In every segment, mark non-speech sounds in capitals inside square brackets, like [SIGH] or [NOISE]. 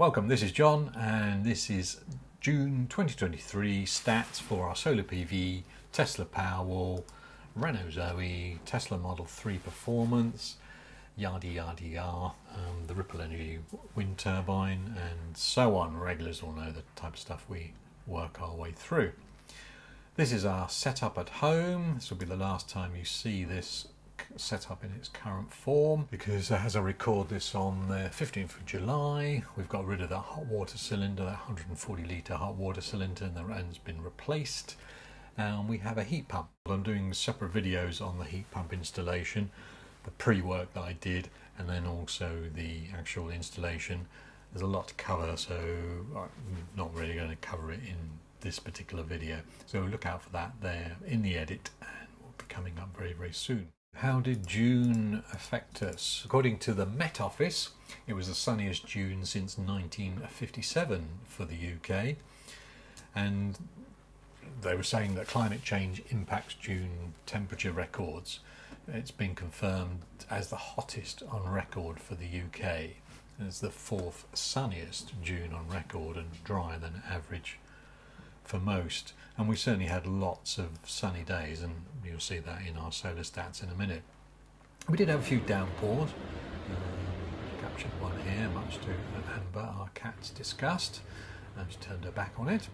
Welcome, this is John, and this is June 2023 stats for our solar PV, Tesla Powerwall, Renault Zoe, Tesla Model 3 Performance, yada yada yada, um, the Ripple Energy wind turbine, and so on. Regulars all know the type of stuff we work our way through. This is our setup at home. This will be the last time you see this set up in its current form because uh, as I record this on the 15th of July, we've got rid of that hot water cylinder, that 140 litre hot water cylinder, and the end's been replaced. And we have a heat pump. I'm doing separate videos on the heat pump installation, the pre work that I did, and then also the actual installation. There's a lot to cover, so I'm not really going to cover it in this particular video. So look out for that there in the edit and will be coming up very, very soon. How did June affect us? According to the Met Office, it was the sunniest June since 1957 for the UK, and they were saying that climate change impacts June temperature records. It's been confirmed as the hottest on record for the UK. It's the fourth sunniest June on record and drier than average for most. And we certainly had lots of sunny days, and you'll see that in our solar stats in a minute. We did have a few downpours. Um, captured one here, much to Amber, our cat's disgust. And she turned her back on it.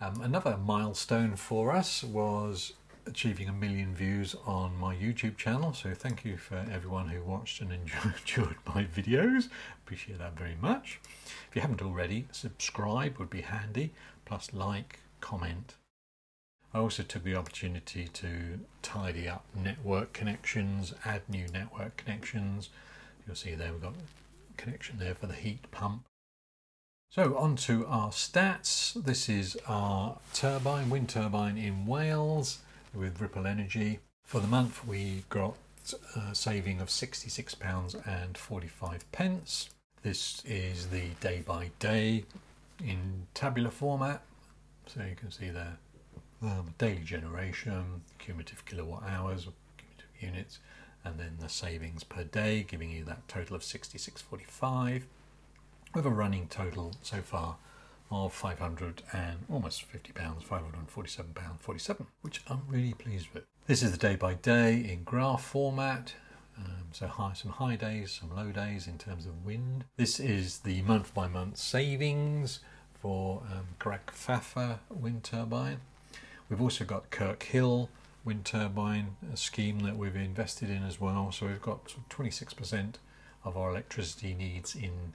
Um, another milestone for us was achieving a million views on my YouTube channel. So thank you for everyone who watched and [LAUGHS] enjoyed my videos. Appreciate that very much. If you haven't already, subscribe would be handy. Plus like, comment. I also took the opportunity to tidy up network connections, add new network connections. You'll see there we've got a connection there for the heat pump. So on to our stats. This is our turbine, wind turbine in Wales with Ripple Energy. For the month we got a saving of £66 and 45 pence. This is the day by day in tabular format so you can see there um, daily generation, cumulative kilowatt hours, cumulative units, and then the savings per day, giving you that total of 66.45, with a running total so far of 500 and almost 50 pounds, 547 pound 47, which I'm really pleased with. This is the day by day in graph format. Um, so high, some high days, some low days in terms of wind. This is the month by month savings for um, Crag wind turbine. We've also got Kirkhill wind turbine scheme that we've invested in as well. So we've got 26% of our electricity needs in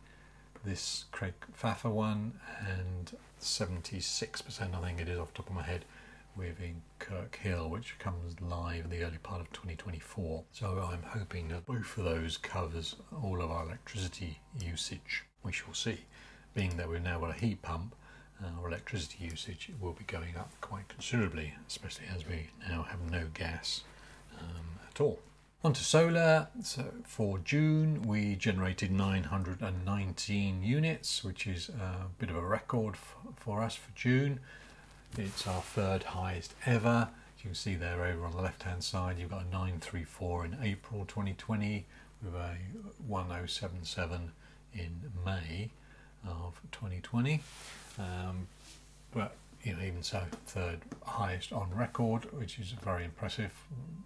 this Graig Fatha one and 76% I think it is off the top of my head within Kirkhill which comes live in the early part of 2024 so I'm hoping that both of those covers all of our electricity usage we shall see being that we've now got a heat pump, uh, our electricity usage will be going up quite considerably, especially as we now have no gas um, at all. On to solar. So for June, we generated 919 units, which is a bit of a record for us for June. It's our third highest ever. As you can see there over on the left hand side, you've got a 934 in April 2020 with a 1077 in May of 2020. Um, but you know, even so, third highest on record, which is very impressive.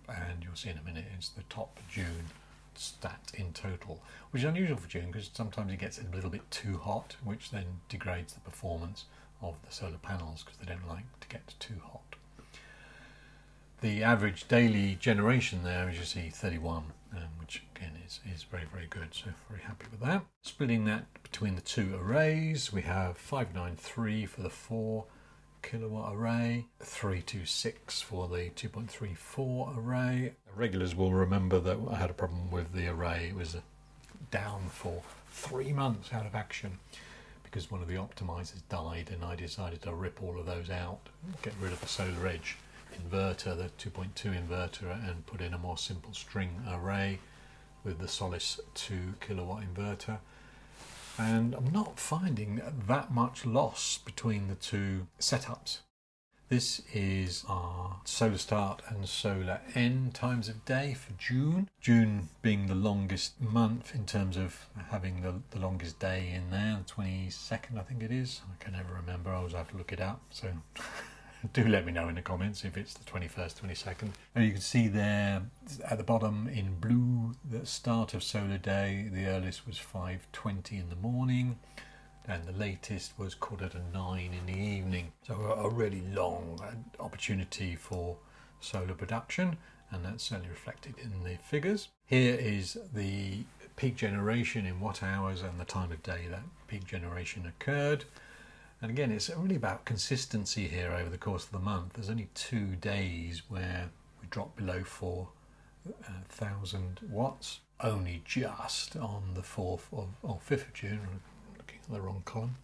And you'll see in a minute, it's the top June stat in total, which is unusual for June because sometimes it gets a little bit too hot, which then degrades the performance of the solar panels because they don't like to get too hot. The average daily generation there, as you see, 31 um, which again is, is very, very good. So very happy with that. Splitting that between the two arrays, we have 593 for the 4 kilowatt array, 326 for the 2.34 array. Regulars will remember that I had a problem with the array. It was down for three months out of action because one of the optimizers died and I decided to rip all of those out, get rid of the SolarEdge inverter, the 2.2 inverter, and put in a more simple string array with the Solis 2 kilowatt inverter. And I'm not finding that much loss between the two setups. This is our solar start and solar end times of day for June. June being the longest month in terms of having the, the longest day in there, the 22nd, I think it is. I can never remember, I always have to look it up. So [LAUGHS] [LAUGHS] do let me know in the comments if it's the 21st, 22nd. And you can see there at the bottom in blue the start of solar day. The earliest was 5:20 in the morning, and the latest was quarter to nine in the evening. So a really long opportunity for solar production, and that's certainly reflected in the figures. Here is the peak generation in what hours and the time of day that peak generation occurred. And again, it's really about consistency here over the course of the month. There's only two days where we drop below 4,000 uh, watts, only just on the 4th of, or 5th of June. I'm looking at the wrong column.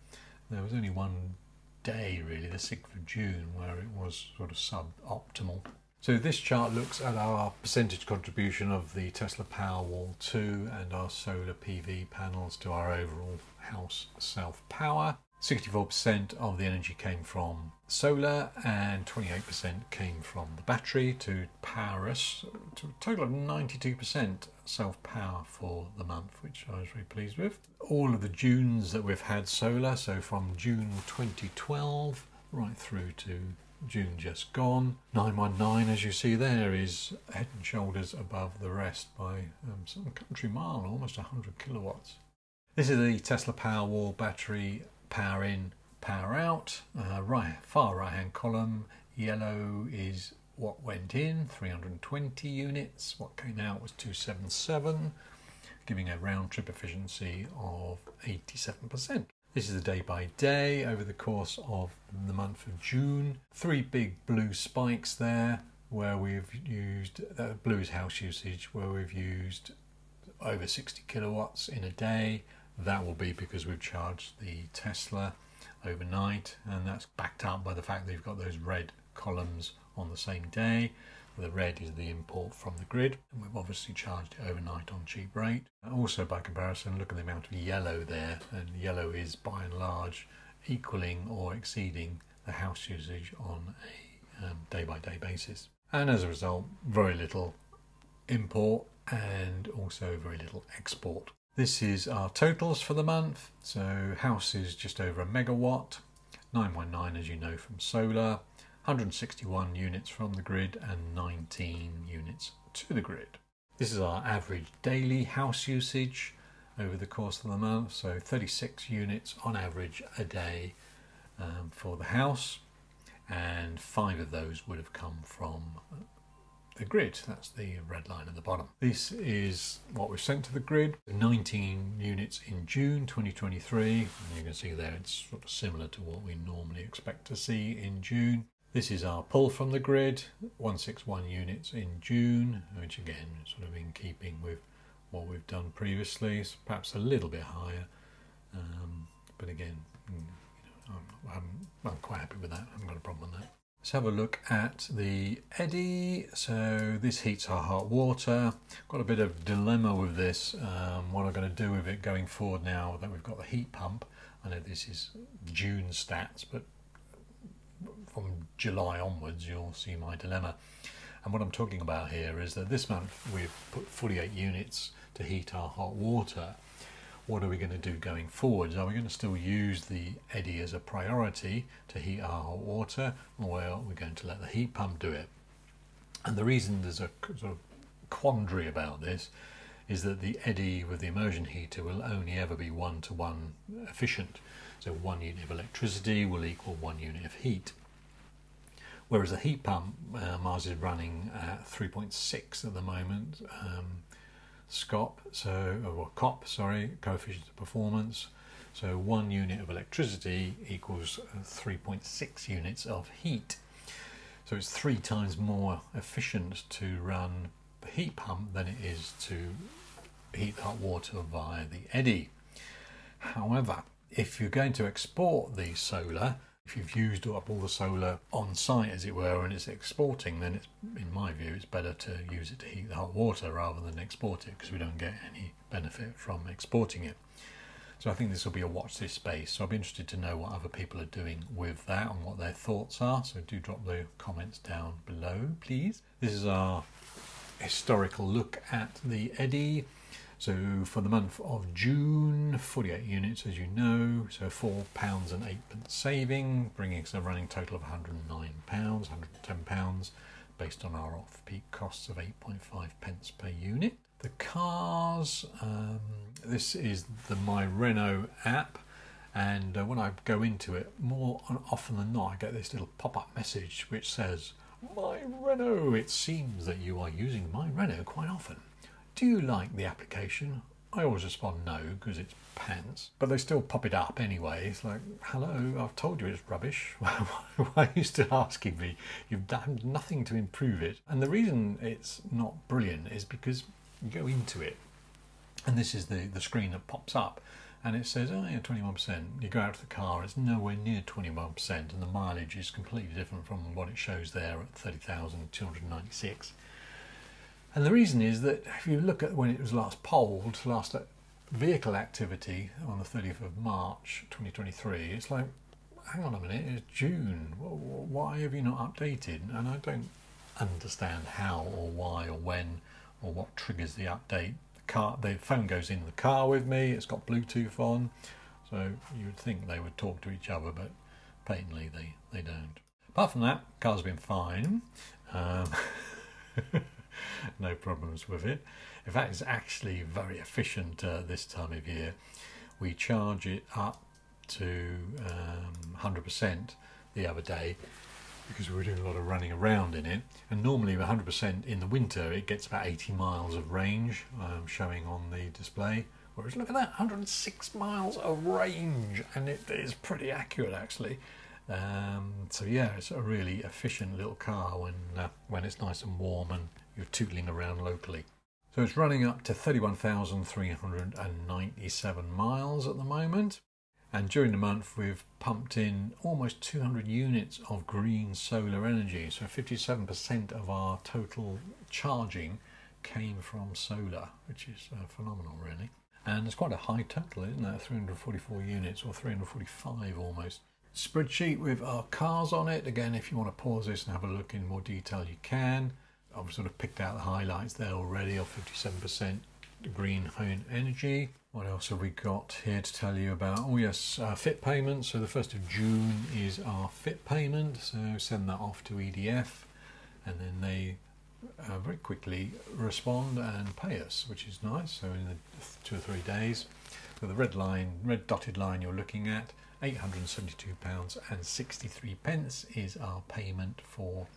There was only one day, really, the 6th of June, where it was sort of suboptimal. So this chart looks at our percentage contribution of the Tesla Powerwall 2 and our solar PV panels to our overall house self power. 64% of the energy came from solar and 28% came from the battery to power us to a total of 92% self power for the month, which I was very pleased with. All of the Junes that we've had solar, so from June 2012 right through to June just gone. 919, as you see there, is head and shoulders above the rest by um, some country mile, almost 100 kilowatts. This is the Tesla Powerwall battery power in, power out. Uh, right, far right hand column, yellow is what went in, 320 units. What came out was 277, giving a round trip efficiency of 87%. This is the day by day over the course of the month of June. Three big blue spikes there where we've used, uh, is house usage, where we've used over 60 kilowatts in a day that will be because we've charged the Tesla overnight, and that's backed up by the fact that you've got those red columns on the same day. The red is the import from the grid, and we've obviously charged it overnight on cheap rate. Also, by comparison, look at the amount of yellow there, and yellow is by and large equaling or exceeding the house usage on a day by day basis. And as a result, very little import and also very little export. This is our totals for the month. So house is just over a megawatt, 919 as you know from solar, 161 units from the grid and 19 units to the grid. This is our average daily house usage over the course of the month, so 36 units on average a day um, for the house, and five of those would have come from the grid. That's the red line at the bottom. This is what we've sent to the grid. 19 units in June 2023. And you can see there it's sort of similar to what we normally expect to see in June. This is our pull from the grid, 161 units in June, which again is sort of in keeping with what we've done previously. Perhaps a little bit higher, um, but again, you know, I'm, I'm, I'm quite happy with that. I haven't got a problem with that. Let's have a look at the eddi. So this heats our hot water. Got a bit of dilemma with this. Um, what I'm going to do with it going forward now that we've got the heat pump. I know this is June stats, but from July onwards you'll see my dilemma. And what I'm talking about here is that this month we've put 48 units to heat our hot water what are we going to do going forwards? Are we going to still use the eddi as a priority to heat our hot water, or are we going to let the heat pump do it? And the reason there's a sort of quandary about this is that the eddi with the immersion heater will only ever be one to one efficient. So one unit of electricity will equal one unit of heat. Whereas a heat pump, uh, Mars is running at 3.6 at the moment. Um, SCOP, so uh, or COP, sorry, coefficient of performance. So one unit of electricity equals uh, 3.6 units of heat. So it's three times more efficient to run the heat pump than it is to heat hot water via the eddi. However, if you're going to export the solar, if you've used up all the solar on site, as it were, and it's exporting, then it's, in my view, it's better to use it to heat the hot water rather than export it because we don't get any benefit from exporting it. So I think this will be a watch this space. So I'll be interested to know what other people are doing with that and what their thoughts are. So do drop the comments down below, please. This is our historical look at the eddi. So for the month of June, 48 units, as you know, so four pounds and eight pence saving, bringing us a running total of 109 pounds, 110 pounds, based on our off-peak costs of 8.5 pence per unit. The cars, um, this is the My Renault app, and uh, when I go into it, more often than not, I get this little pop-up message which says, "My Renault." It seems that you are using My Renault quite often. Do you like the application? I always respond no because it's pants, but they still pop it up anyway. It's like, hello, I've told you it's rubbish. [LAUGHS] Why are you still asking me? You've done nothing to improve it. And the reason it's not brilliant is because you go into it, and this is the, the screen that pops up, and it says, oh, yeah, 21%. You go out to the car, it's nowhere near 21%, and the mileage is completely different from what it shows there at 30,296. And the reason is that if you look at when it was last polled, last vehicle activity on the 30th of March 2023, it's like, hang on a minute, it's June. Why have you not updated? And I don't understand how or why or when or what triggers the update. The car, the phone goes in the car with me. It's got Bluetooth on, so you would think they would talk to each other, but patently they they don't. Apart from that, car's been fine. Um, [LAUGHS] [LAUGHS] no problems with it. In fact, it's actually very efficient uh, this time of year. We charge it up to um, 100% the other day because we were doing a lot of running around in it. And normally, 100% in the winter, it gets about 80 miles of range um, showing on the display. Whereas, look at that 106 miles of range, and it is pretty accurate actually. Um, so yeah, it's a really efficient little car when uh, when it's nice and warm and you're tootling around locally. So it's running up to 31,397 miles at the moment. And during the month, we've pumped in almost 200 units of green solar energy. So 57% of our total charging came from solar, which is uh, phenomenal, really. And it's quite a high total, isn't it? 344 units or 345 almost. Spreadsheet with our cars on it. Again, if you want to pause this and have a look in more detail, you can. I've sort of picked out the highlights there already of 57% green home energy. What else have we got here to tell you about? Oh yes, uh, FIT payment. So the 1st of June is our FIT payment. So send that off to EDF and then they uh, very quickly respond and pay us, which is nice. So in two or three days. So the red line, red dotted line you're looking at, £872 and 63 pence is our payment for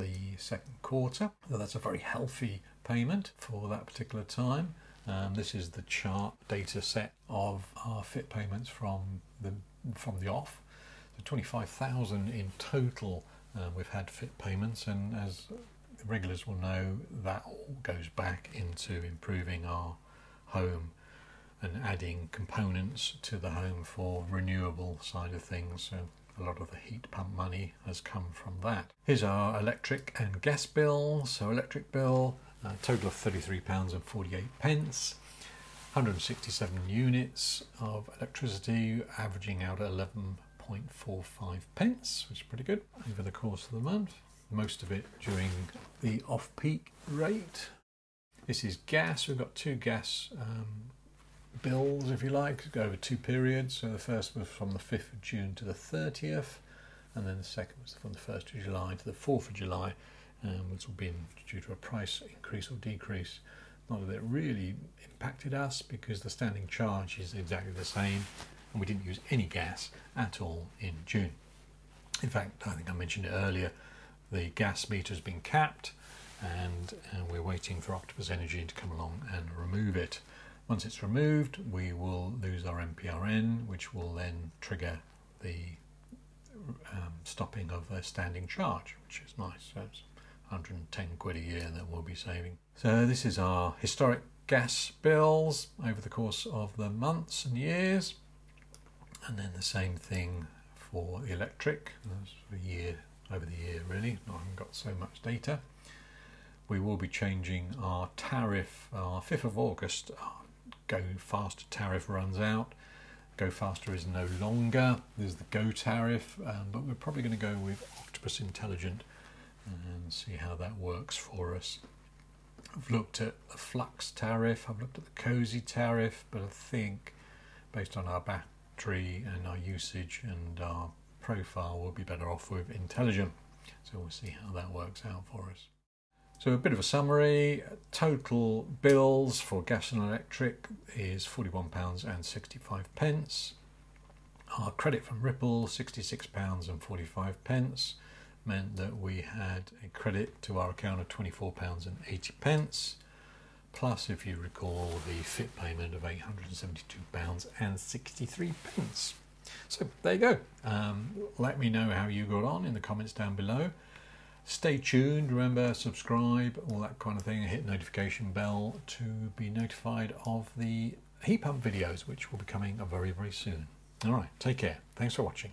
the second quarter. So that's a very healthy payment for that particular time. Um, this is the chart data set of our fit payments from the from the off. So 25,000 in total uh, we've had fit payments, and as regulars will know, that all goes back into improving our home and adding components to the home for renewable side of things. So a lot of the heat pump money has come from that. Here's our electric and gas bill. So electric bill, total of £33 and 48 pence. 167 units of electricity, averaging out at 11.45 pence, which is pretty good over the course of the month. Most of it during the off-peak rate. This is gas. We've got two gas um, bills, if you like, go over two periods. So the first was from the 5th of June to the 30th, and then the second was from the 1st of July to the 4th of July, um, which will be due to a price increase or decrease. Not that it really impacted us because the standing charge is exactly the same, and we didn't use any gas at all in June. In fact, I think I mentioned it earlier, the gas meter has been capped, and, and we're waiting for Octopus Energy to come along and remove it. Once it's removed, we will lose our MPRN, which will then trigger the um, stopping of a standing charge, which is nice. So it's 110 quid a year that we'll be saving. So this is our historic gas bills over the course of the months and years. And then the same thing for electric, That's the year over the year really. I haven't got so much data. We will be changing our tariff, our 5th of August, go faster tariff runs out. Go Faster is no longer. There's the Go tariff, um, but we're probably going to go with Octopus Intelligent and see how that works for us. I've looked at the Flux tariff, I've looked at the Cosy tariff, but I think based on our battery and our usage and our profile, we'll be better off with Intelligent. So we'll see how that works out for us. So a bit of a summary. Total bills for gas and electric is £41 and 65 pence. Our credit from Ripple, £66 and 45 pence, meant that we had a credit to our account of £24 and 80 pence. Plus, if you recall, the FIT payment of £872 and 63 pence. So there you go. Um, let me know how you got on in the comments down below. Stay tuned, remember, subscribe, all that kind of thing, hit notification bell to be notified of the heat pump videos, which will be coming very, very soon. All right, take care. Thanks for watching.